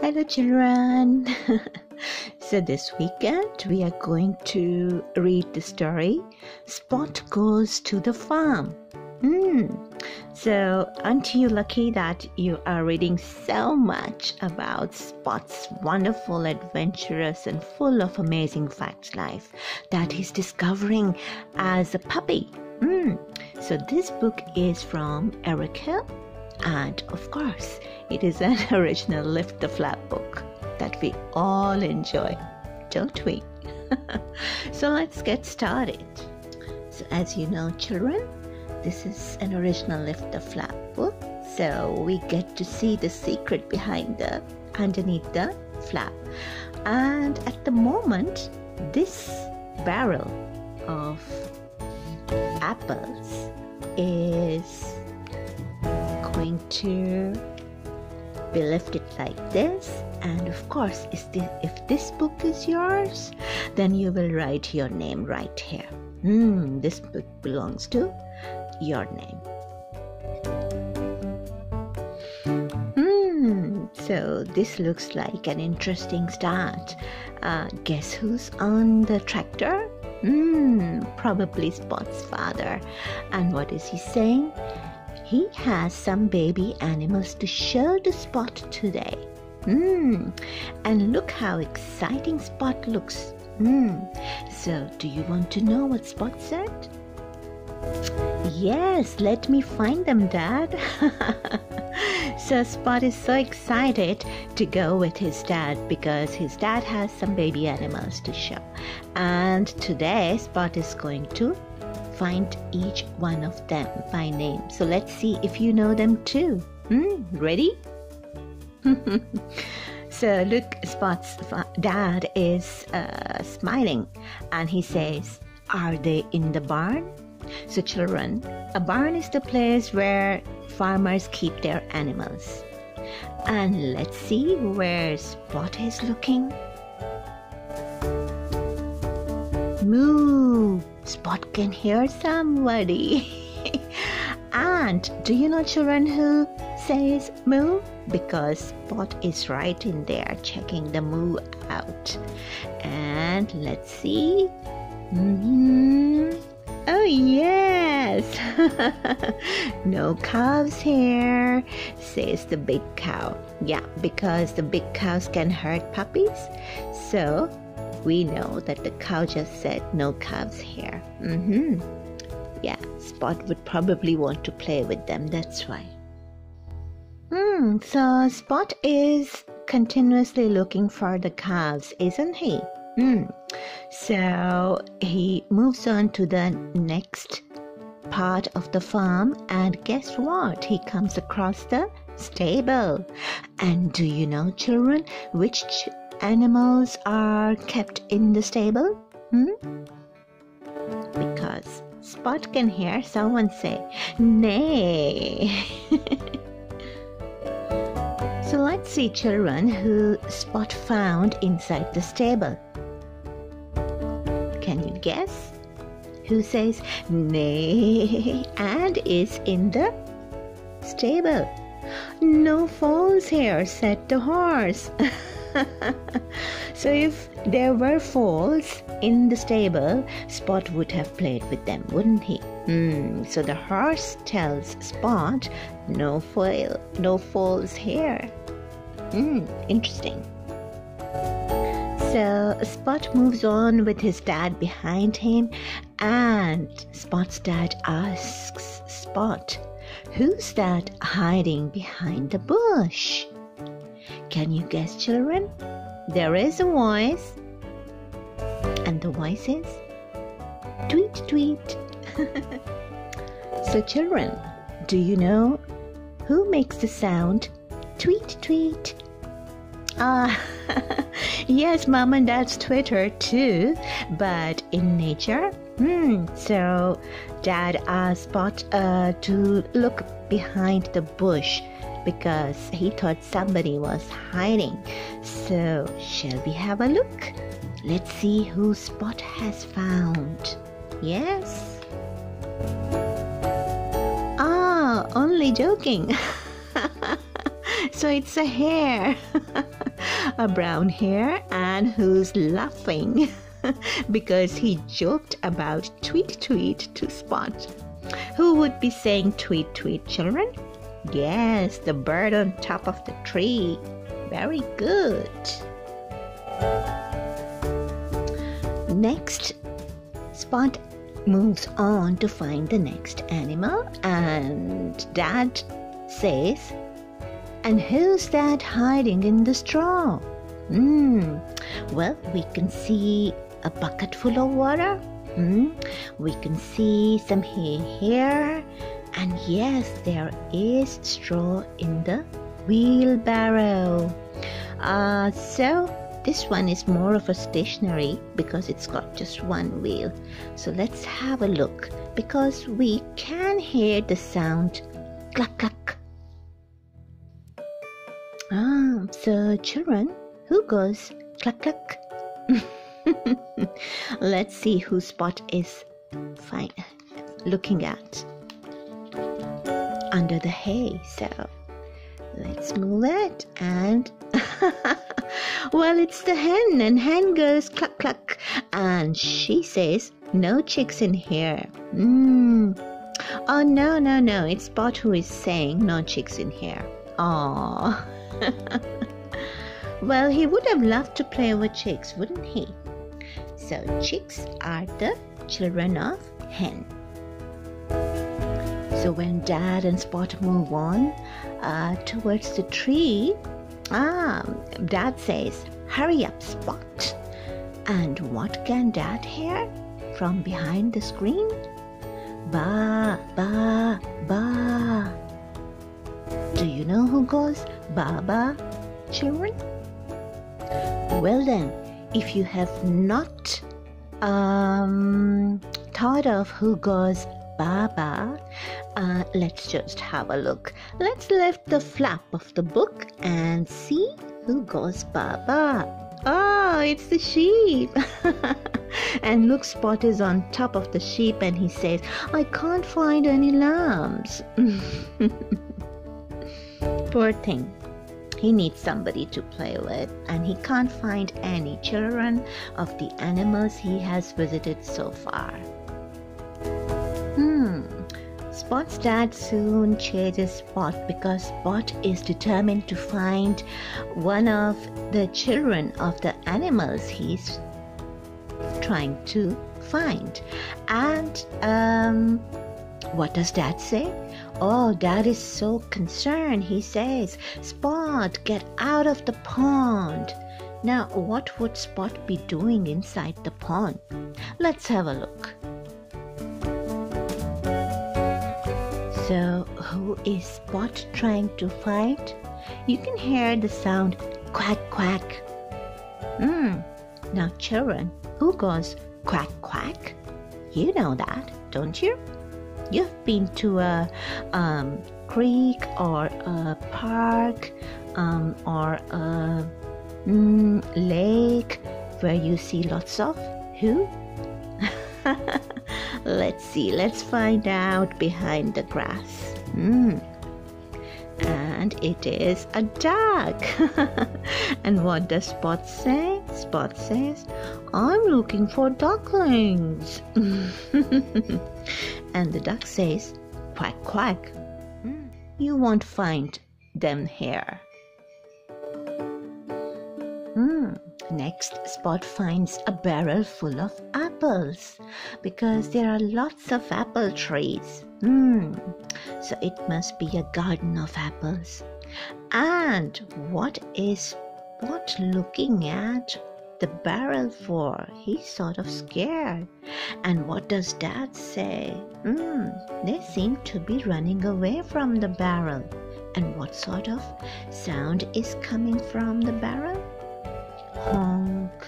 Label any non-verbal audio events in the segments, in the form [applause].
Hello, children. [laughs] so, this weekend we are going to read the story Spot Goes to the Farm. Mm. So, aren't you lucky that you are reading so much about Spot's wonderful, adventurous, and full of amazing facts life that he's discovering as a puppy? Mm. So, this book is from Eric Hill, and of course, it is an [laughs] original Lift the Flap book that we all enjoy, don't we? [laughs] so let's get started. So, as you know, children, this is an original Lift the Flap book. So we get to see the secret behind the underneath the flap. And at the moment, this barrel of apples is going to be it like this. And of course this, if this book is yours then you will write your name right here. Hmm, this book belongs to your name. Hmm, so this looks like an interesting start. Uh, guess who's on the tractor? Hmm, probably Spot's father. And what is he saying? He has some baby animals to show the Spot today. Hmm. And look how exciting Spot looks. Hmm. So, do you want to know what Spot said? Yes, let me find them, Dad. [laughs] so Spot is so excited to go with his dad because his dad has some baby animals to show. And today Spot is going to find each one of them by name. So let's see if you know them too. Hmm, ready? so look, Spot's dad is uh, smiling and he says, Are they in the barn? So, children, a barn is the place where farmers keep their animals. And let's see where Spot is looking. Moo! Spot can hear somebody. [laughs] and do you know, children, who says moo? Because Spot is right in there checking the moo out. And let's see. Mm-hmm. Oh, yes. [laughs] no calves here, says the big cow. Yeah, because the big cows can hurt puppies. So we know that the cow just said no calves here. Mm-hmm. Yeah, Spot would probably want to play with them, that's why. Hmm, so Spot is continuously looking for the calves, isn't he? Hmm. So he moves on to the next part of the farm, and guess what? He comes across the stable. And do you know, children, which ch- animals are kept in the stable? Hmm? Because Spot can hear someone say, Nay. [laughs] so let's see, children, who Spot found inside the stable. Can you guess? Who says nay and is in the stable? No foals here, said the horse. [laughs] [laughs] so if there were foals in the stable, Spot would have played with them, wouldn't he? Mm, so the horse tells Spot, no foal, no foals here. Hmm, interesting. So Spot moves on with his dad behind him, and Spot's dad asks Spot, Who's that hiding behind the bush? Can you guess, children? There is a voice, and the voice is tweet, tweet. [laughs] so, children, do you know who makes the sound tweet, tweet? Ah, [laughs] yes, mom and dad's Twitter too, but in nature. Hmm, so dad asked Spot uh, to look behind the bush because he thought somebody was hiding. So, shall we have a look? Let's see who Spot has found. Yes? Ah, only joking. [laughs] so it's a hare, [laughs] a brown hare, and who's laughing [laughs] because he joked about tweet tweet to Spot. Who would be saying tweet tweet, children? Yes, the bird on top of the tree. Very good. Next, Spot moves on to find the next animal, and Dad says, And who's that hiding in the straw? Hmm, well, we can see a bucket full of water. Hmm, we can see some hay here, and yes, there is straw in the wheelbarrow. Uh, so this one is more of a stationary because it's got just one wheel. So let's have a look because we can hear the sound cluck cluck. Ah, so children, who goes cluck cluck? [laughs] let's see who Spot is fine looking at under the hay. So let's move it and [laughs] well, it's the hen, and hen goes cluck cluck, and she says, No chicks in here. Hmm. Oh, no, no, no, it's Spot who is saying, No chicks in here. Oh. [laughs] well, he would have loved to play with chicks, wouldn't he? So, chicks are the children of hen. So, when Dad and Spot move on uh, towards the tree, Ah, Dad says, Hurry up, Spot. And what can Dad hear from behind the screen? Ba, ba, ba. Do you know who goes ba ba, children? Well, then, if you have not um, thought of who goes Baba, uh, let's just have a look. Let's lift the flap of the book and see who goes Baba. Oh, it's the sheep. [laughs] and look, Spot is on top of the sheep and he says, I can't find any lambs. [laughs] Poor thing. He needs somebody to play with, and he can't find any children of the animals he has visited so far. Spot's dad soon chases Spot because Spot is determined to find one of the children of the animals he's trying to find. And um, what does dad say? Oh, dad is so concerned. He says, Spot, get out of the pond. Now, what would Spot be doing inside the pond? Let's have a look. So, who is Spot trying to fight? You can hear the sound quack quack. Hmm. Now, children, who goes quack quack? You know that, don't you? You've been to a um, creek or a park um, or a mm, lake where you see lots of who? [laughs] Let's see, let's find out behind the grass. Mm. And it is a duck. [laughs] and what does Spot say? Spot says, I'm looking for ducklings. [laughs] and the duck says, Quack, quack. Mm. You won't find them here. Next, Spot finds a barrel full of apples because there are lots of apple trees. Hmm. So it must be a garden of apples. And what is Spot looking at the barrel for? He's sort of scared. And what does Dad say? Hmm. They seem to be running away from the barrel. And what sort of sound is coming from the barrel? Honk.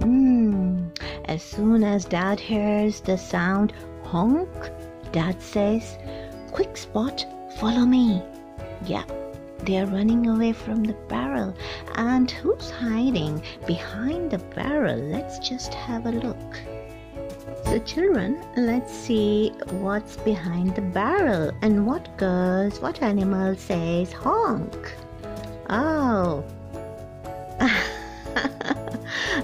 Hmm. As soon as Dad hears the sound honk, Dad says, Quick Spot, follow me. Yep, they're running away from the barrel. And who's hiding behind the barrel? Let's just have a look. So, children, let's see what's behind the barrel and what goes, what animal says honk. Oh,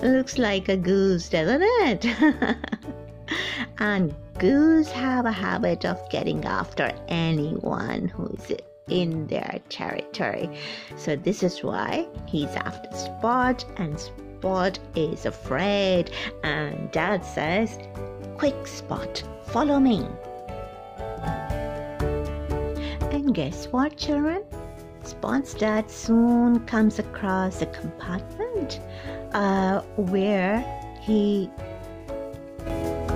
looks like a goose, doesn't it? [laughs] and goose have a habit of getting after anyone who's in their territory. So this is why he's after Spot and Spot is afraid and dad says, "Quick Spot, follow me." And guess what, children? Spot's dad soon comes across a compartment uh, where he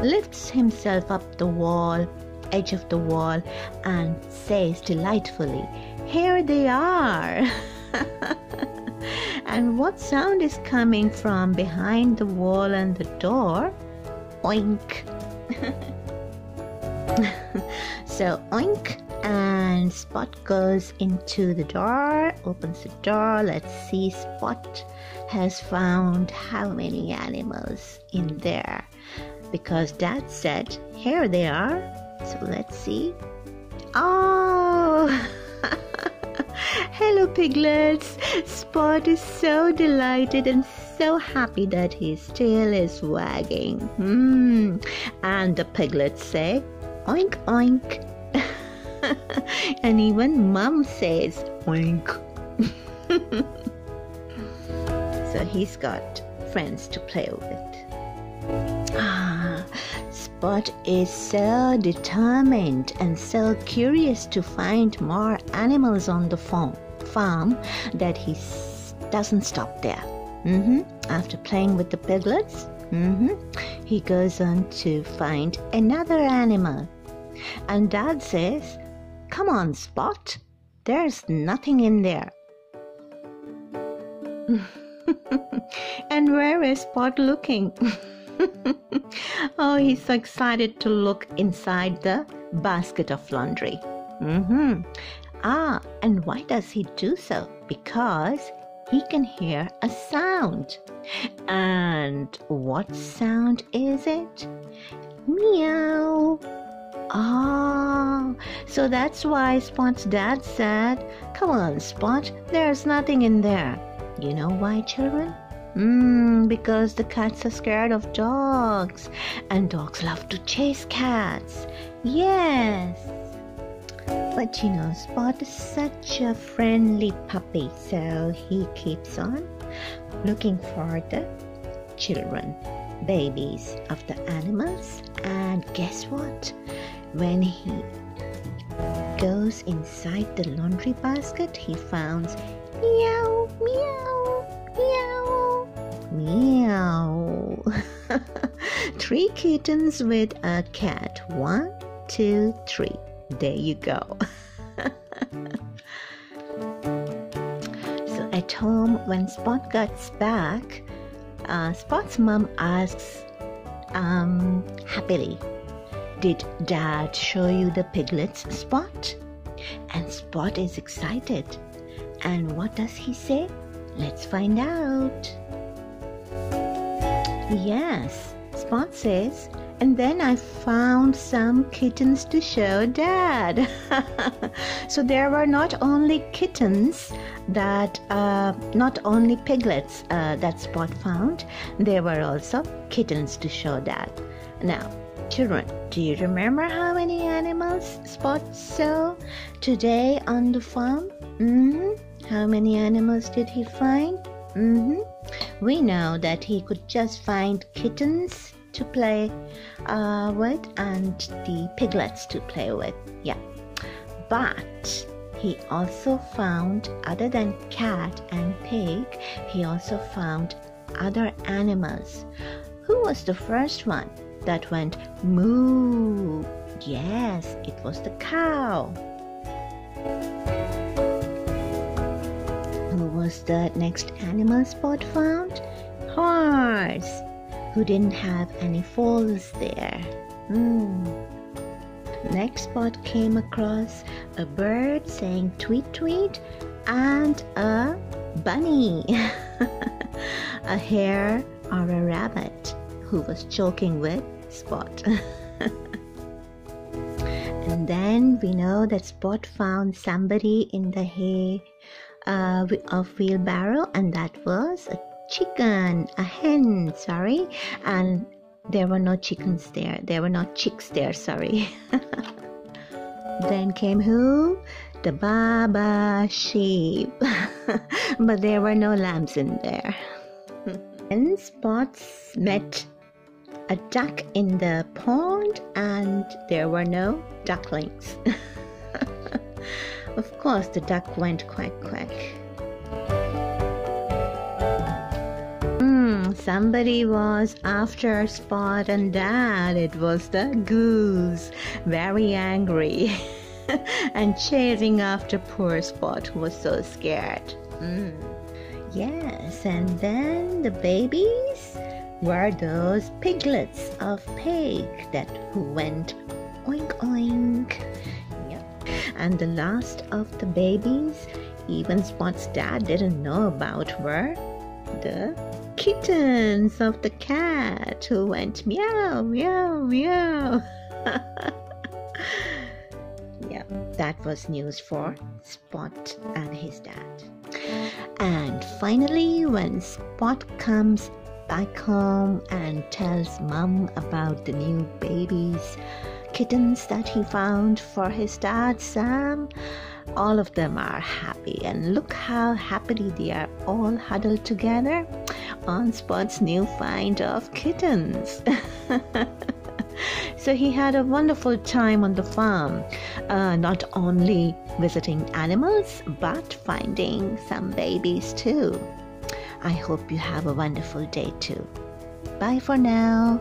lifts himself up the wall, edge of the wall, and says delightfully, Here they are! [laughs] and what sound is coming from behind the wall and the door? Oink! [laughs] so, oink, and Spot goes into the door, opens the door. Let's see, Spot has found how many animals in there because dad said, Here they are. So let's see. Oh! [laughs] Hello, piglets! Spot is so delighted and so happy that his tail is wagging. Hmm. And the piglets say, Oink, oink. [laughs] and even mom says, Oink. [laughs] so he's got friends to play with. Ah. Spot is so determined and so curious to find more animals on the farm, farm that he doesn't stop there. Mm-hmm. After playing with the piglets, mm-hmm, he goes on to find another animal. And Dad says, Come on, Spot, there's nothing in there. [laughs] and where is Spot looking? [laughs] oh, he's so excited to look inside the basket of laundry. Mm-hmm. Ah, and why does he do so? Because he can hear a sound. And what sound is it? Meow. Ah, so that's why Spot's dad said, Come on, Spot, there's nothing in there. You know why, children? Mmm, because the cats are scared of dogs, and dogs love to chase cats. Yes. But you know, Spot is such a friendly puppy, so he keeps on looking for the children, babies of the animals. And guess what? When he goes inside the laundry basket, he finds meow, meow, meow. Meow. [laughs] three kittens with a cat. One, two, three. There you go. [laughs] so at home, when Spot gets back, uh, Spot's mom asks um, happily, Did Dad show you the piglets, Spot? And Spot is excited. And what does he say? Let's find out. Yes, Spot says, and then I found some kittens to show Dad. [laughs] so there were not only kittens that, uh, not only piglets uh, that Spot found, there were also kittens to show Dad. Now, children, do you remember how many animals Spot saw today on the farm? Mm-hmm. How many animals did he find? Mm-hmm. We know that he could just find kittens to play uh, with and the piglets to play with. Yeah. But he also found, other than cat and pig, he also found other animals. Who was the first one that went moo? Yes, it was the cow. Was the next animal spot found? Horse, who didn't have any foals there. Hmm. Next spot came across a bird saying tweet tweet and a bunny, [laughs] a hare or a rabbit who was joking with Spot. [laughs] and then we know that Spot found somebody in the hay uh, of wheelbarrow, and that was a chicken, a hen, sorry, and there were no chickens there. There were no chicks there, sorry. [laughs] then came who? The Baba sheep. [laughs] but there were no lambs in there. [laughs] and Spots met a duck in the pond, and there were no ducklings. Of course, the duck went quack quack. somebody was after Spot and Dad. It was the goose, very angry [laughs] and chasing after poor Spot who was so scared. Mm. Yes, and then the babies were those piglets of pig that went oink oink. And the last of the babies, even Spot's dad didn't know about were the kittens of the cat who went meow, meow, meow. [laughs] yeah, that was news for Spot and his dad. And finally, when Spot comes back home and tells mom about the new babies, kittens that he found for his dad, Sam, all of them are happy. And look how happily they are all huddled together on Spot's new find of kittens. [laughs] so he had a wonderful time on the farm, uh, not only visiting animals, but finding some babies too. I hope you have a wonderful day too. Bye for now.